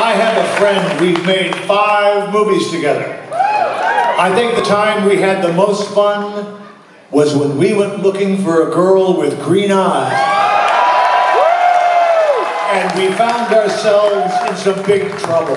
I have a friend, we've made five movies together. I think the time we had the most fun was when we went looking for a girl with green eyes. And we found ourselves in some big trouble.